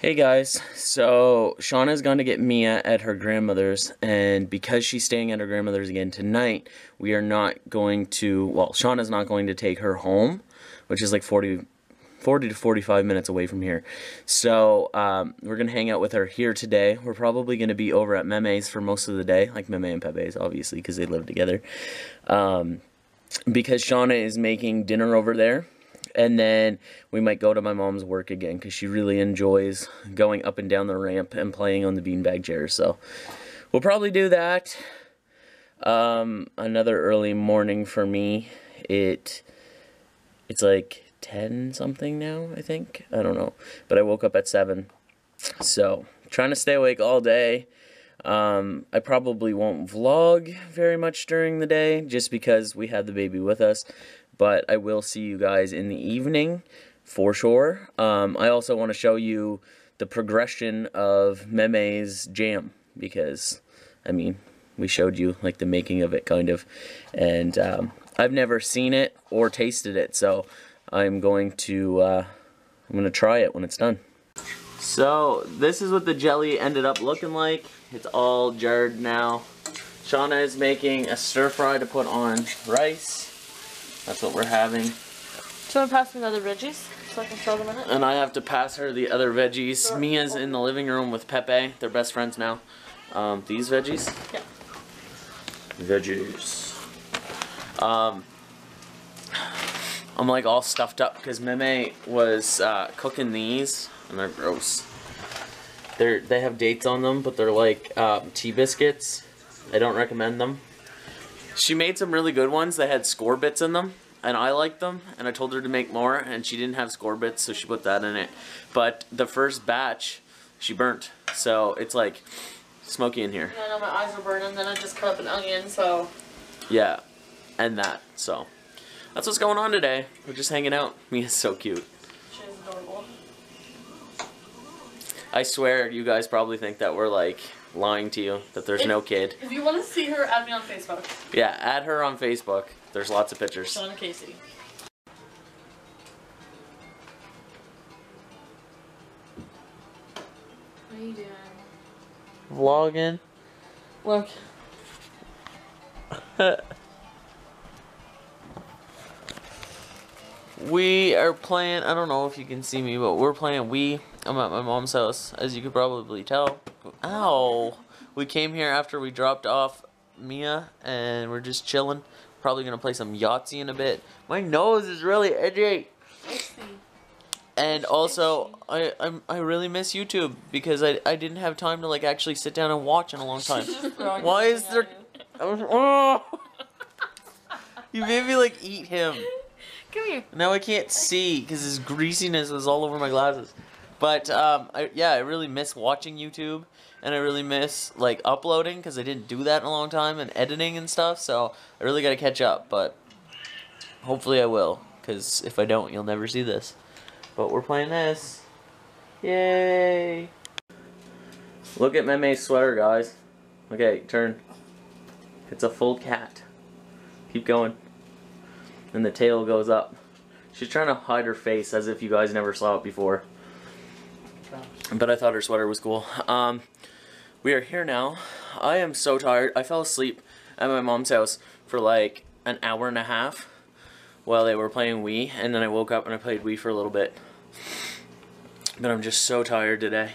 Hey guys, so Shauna's gone to get Mia at her grandmother's, and because she's staying at her grandmother's again tonight, we are not going to, well, Shauna's not going to take her home, which is like 40, 40 to 45 minutes away from here. So um, we're going to hang out with her here today. We're probably going to be over at Meme's for most of the day, like Meme and Pepe's, obviously, because they live together. Um, because Shauna is making dinner over there and then we might go to my mom's work again because she really enjoys going up and down the ramp and playing on the beanbag chairs. So we'll probably do that. Um, another early morning for me. It it's like ten something now. I think I don't know, but I woke up at seven. So trying to stay awake all day. Um, I probably won't vlog very much during the day just because we had the baby with us but I will see you guys in the evening for sure. Um, I also want to show you the progression of Meme's jam because, I mean, we showed you like the making of it kind of, and um, I've never seen it or tasted it, so I'm going to uh, I'm gonna try it when it's done. So this is what the jelly ended up looking like. It's all jarred now. Shauna is making a stir fry to put on rice. That's what we're having. Do you want to pass me the other veggies so I can show them in it? And I have to pass her the other veggies. Mia's in the living room with Pepe. They're best friends now. Um, these veggies? Yeah. Veggies. Um, I'm like all stuffed up because Meme was uh, cooking these and they're gross. They're, they have dates on them, but they're like um, tea biscuits. I don't recommend them. She made some really good ones that had Skor bits in them, and I liked them, and I told her to make more, and she didn't have Skor bits, so she put that in it. But the first batch, she burnt, so it's like smoky in here. I know my eyes are burning, then I just cut up an onion, so... Yeah, and that, so. That's what's going on today. We're just hanging out. Mia's so cute. She's adorable. I swear you guys probably think that we're like lying to you, that there's If- no kid. If you want to see her, add me on Facebook. Yeah, add her on Facebook. There's lots of pictures. Shauna Casey. What are you doing? Vlogging. Look. We are playing, I don't know if you can see me, but we're playing Wii. I'm at my mom's house, as you could probably tell. Ow! We came here after we dropped off Mia, and we're just chilling. Probably gonna play some Yahtzee in a bit. My nose is really itchy! And also, I I'm, I really miss YouTube because I, I didn't have time to like actually sit down and watch in a long time. Why is there? Oh! You made me like eat him. Come here. Now I can't see because his greasiness was all over my glasses. But um, I, yeah, I really miss watching YouTube, and I really miss like uploading because I didn't do that in a long time and editing and stuff. So I really got to catch up. But hopefully I will, because if I don't, you'll never see this. But we're playing this. Yay! Look at Meme's sweater, guys. Okay, turn. It's a full cat. Keep going and the tail goes up. She's trying to hide her face as if you guys never saw it before. But I thought her sweater was cool. Um, we are here now. I am so tired. I fell asleep at my mom's house for like an hour and a half while they were playing Wii, and then I woke up and I played Wii for a little bit. But I'm just so tired today.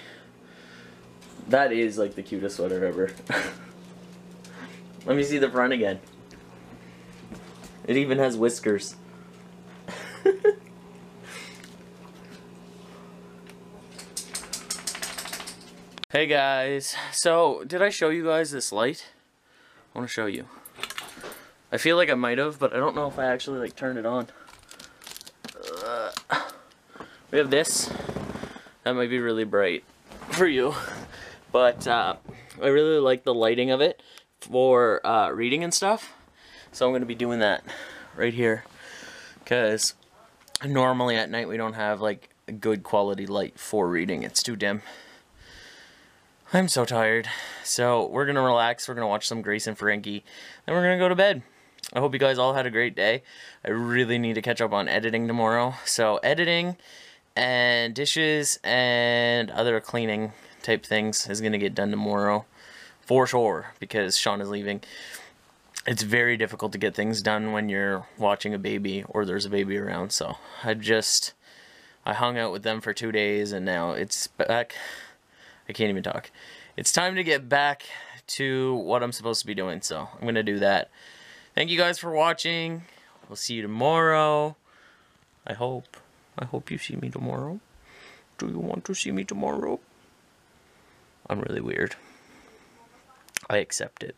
That is like the cutest sweater ever. Let me see the front again. It even has whiskers. Hey guys, so did I show you guys this light? I want to show you. I feel like I might have, but I don't know if I actually like turned it on. Uh, we have this. That might be really bright for you, but uh, I really like the lighting of it for uh, reading and stuff. So I'm going to be doing that right here. Because normally at night we don't have like good quality light for reading. It's too dim. I'm so tired. So we're going to relax. We're going to watch some Grace and Frankie. Then we're going to go to bed. I hope you guys all had a great day. I really need to catch up on editing tomorrow. So editing and dishes and other cleaning type things is gonna get done tomorrow, for sure, because Sean is leaving. It's very difficult to get things done when you're watching a baby or there's a baby around. So I just I hung out with them for two days and now it's back. I can't even talk. It's time to get back to what I'm supposed to be doing. So I'm gonna do that. Thank you guys for watching. We'll see you tomorrow. I hope. I hope you see me tomorrow. Do you want to see me tomorrow? I'm really weird. I accept it.